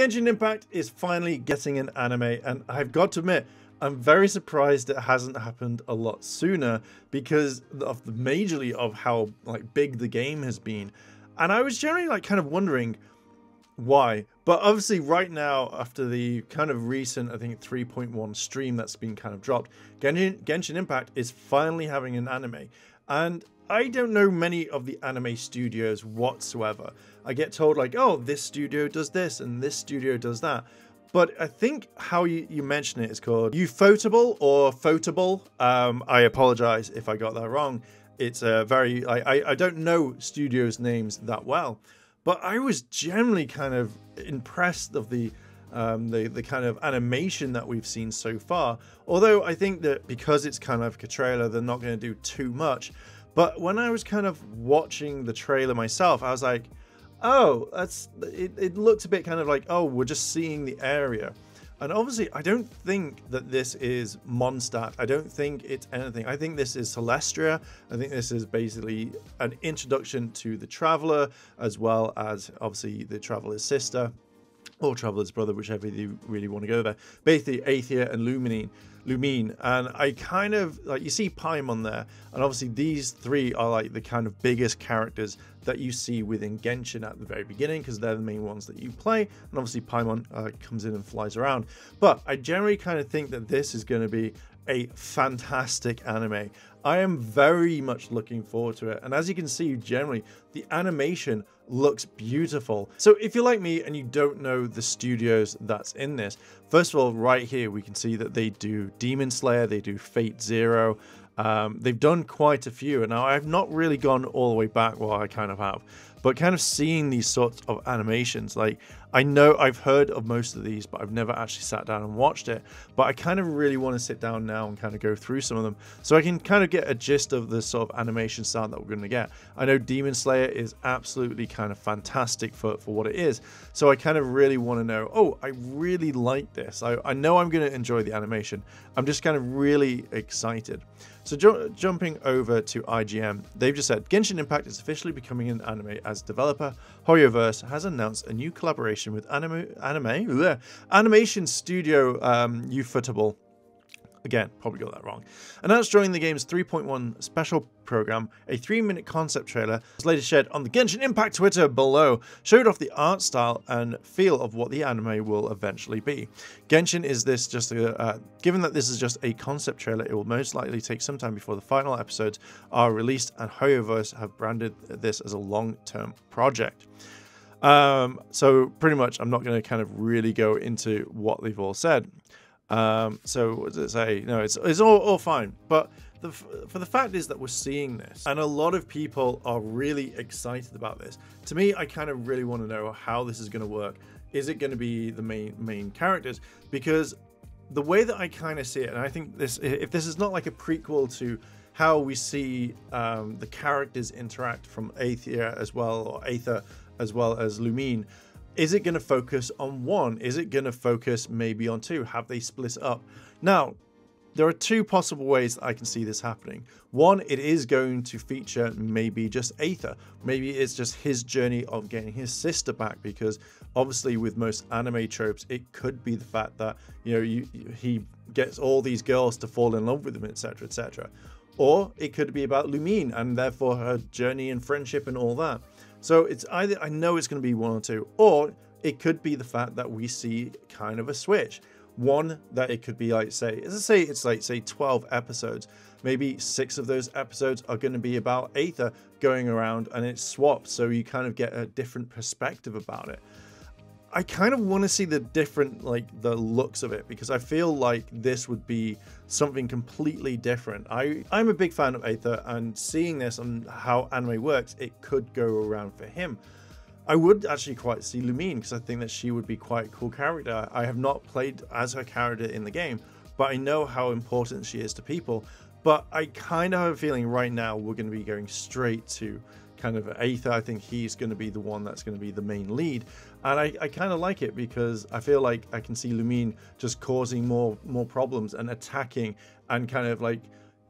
Genshin Impact is finally getting an anime, and I've got to admit, I'm very surprised it hasn't happened a lot sooner because of the majorly of how like big the game has been. And I was generally like kind of wondering why. But obviously right now, after the kind of recent, I think 3.1 stream that's been kind of dropped, Genshin, Genshin Impact is finally having an anime. And I don't know many of the anime studios whatsoever. I get told like, oh, this studio does this and this studio does that. But I think how you, you mention it is called Ufotable or Photable. Um, I apologize if I got that wrong. It's a very, I, I, I don't know studios' names that well, but I was generally kind of impressed of the um, the the kind of animation that we've seen so far. Although I think that because it's kind of a trailer, they're not going to do too much. But when I was kind of watching the trailer myself, I was like, oh, that's it, it looked a bit kind of like, oh, we're just seeing the area. And obviously, I don't think that this is Mondstadt. I don't think it's anything. I think this is Celestia. I think this is basically an introduction to the Traveler, as well as obviously the Traveler's sister or Traveler's brother, whichever you really want to go there. Basically, Aethia and Lumine. Lumine, and I kind of like you see Paimon there, and obviously these three are like the kind of biggest characters that you see within Genshin at the very beginning because they're the main ones that you play, and obviously Paimon uh, comes in and flies around. But I generally kind of think that this is going to be a fantastic anime. I am very much looking forward to it. And as you can see, generally, the animation looks beautiful. So if you're like me and you don't know the studios that's in this, first of all, right here, we can see that they do Demon Slayer, they do Fate Zero, um, they've done quite a few, and now I've not really gone all the way back. Well, I kind of have, but kind of seeing these sorts of animations, like I know I've heard of most of these, but I've never actually sat down and watched it. But I kind of really want to sit down now and kind of go through some of them so I can kind of get a gist of the sort of animation style that we're going to get. I know Demon Slayer is absolutely kind of fantastic for, for what it is. So I kind of really want to know, oh, I really like this. I, I know I'm going to enjoy the animation. I'm just kind of really excited. So ju jumping over to IGN, they've just said Genshin Impact is officially becoming an anime as developer. HoYoverse has announced a new collaboration with anime, anime bleh, animation studio um, Ufotable Again, probably got that wrong. Announced during the game's 3.1 special program, a three minute concept trailer was later shared on the Genshin Impact Twitter below, showed off the art style and feel of what the anime will eventually be. Genshin is this just a, uh, given that this is just a concept trailer, it will most likely take some time before the final episodes are released, and HoYoverse have branded this as a long term project. Um, so pretty much, I'm not going to kind of really go into what they've all said. Um, so what does it say? No, it's it's all, all fine. But the, for the fact is that we're seeing this, and a lot of people are really excited about this. To me, I kind of really want to know how this is going to work. Is it going to be the main main characters? Because the way that I kind of see it, and I think this, if this is not like a prequel to how we see um, the characters interact from Aethia as well, or Aether as well as Lumine, is it going to focus on one? Is it going to focus maybe on two? Have they split up? Now, there are two possible ways that I can see this happening. One, it is going to feature maybe just Aether. Maybe it's just his journey of getting his sister back because obviously with most anime tropes, it could be the fact that, you know, you, he gets all these girls to fall in love with him, etc., etc. Or it could be about Lumine and therefore her journey and friendship and all that. So it's either, I know it's going to be one or two, or it could be the fact that we see kind of a switch. One, that it could be like, say, as I say, it's like, say, 12 episodes. Maybe six of those episodes are going to be about Aether going around and it's swapped. So you kind of get a different perspective about it. I kind of want to see the different, like the looks of it because I feel like this would be something completely different. I, I'm a big fan of Aether and seeing this and how anime works, it could go around for him. I would actually quite see Lumine because I think that she would be quite a cool character. I have not played as her character in the game, but I know how important she is to people. But I kind of have a feeling right now we're going to be going straight to kind of Aether. I think he's going to be the one that's going to be the main lead, and I, I kind of like it because I feel like I can see Lumine just causing more more problems and attacking and kind of like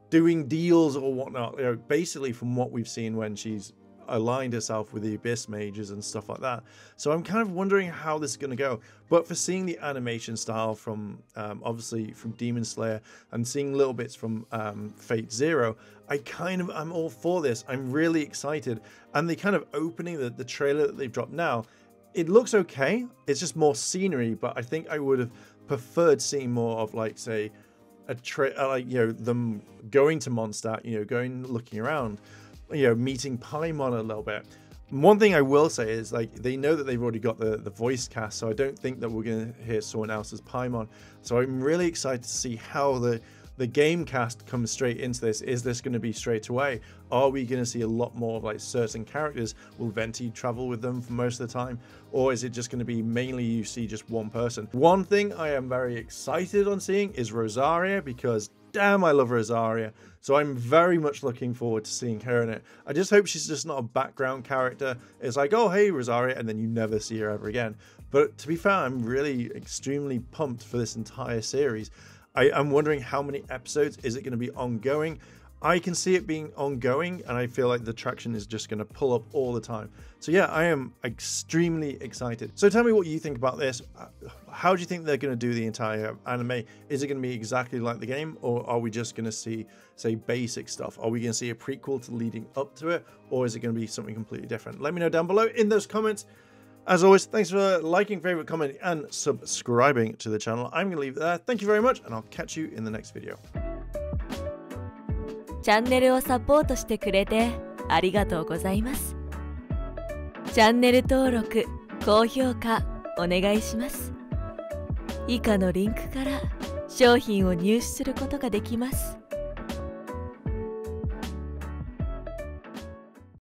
doing deals or whatnot. You know, basically from what we've seen when she's aligned herself with the Abyss mages and stuff like that. So I'm kind of wondering how this is going to go. But for seeing the animation style from um, obviously from Demon Slayer and seeing little bits from um, Fate Zero, I kind of I'm all for this. I'm really excited. And the kind of opening the, the trailer that they've dropped now, it looks okay. It's just more scenery, but I think I would have preferred seeing more of like say a tra- uh, like you know them going to Mondstadt, you know, going looking around, you know, meeting Paimon a little bit. One thing I will say is like they know that they've already got the the voice cast, so I don't think that we're gonna hear someone else as Paimon. So I'm really excited to see how the the game cast comes straight into this. Is this going to be straight away? Are we going to see a lot more of like certain characters? Will Venti travel with them for most of the time? Or is it just going to be mainly you see just one person? One thing I am very excited on seeing is Rosaria because damn, I love Rosaria. So I'm very much looking forward to seeing her in it. I just hope she's just not a background character. It's like, oh, hey, Rosaria, and then you never see her ever again. But to be fair, I'm really extremely pumped for this entire series. I, am wondering how many episodes is it going to be ongoing. I can see it being ongoing, and I feel like the traction is just going to pull up all the time. So yeah, I am extremely excited. So tell me what you think about this. Uh, how do you think they're going to do the entire anime? Is it going to be exactly like the game, or are we just going to see, say, basic stuff? Are we going to see a prequel to leading up to it, or is it going to be something completely different? Let me know down below in those comments. As always, thanks for liking, favorite, commenting, and subscribing to the channel. I'm going to leave it there. Thank you very much, and I'll catch you in the next video. チャンネルをサポートしてくれてありがとうございます。チャンネル登録、高評価お願いします。以下のリンクから商品を入手することができます。